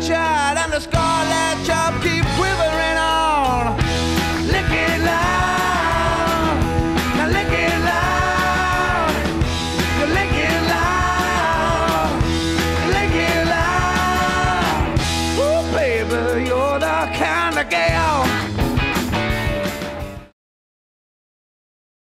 watch out.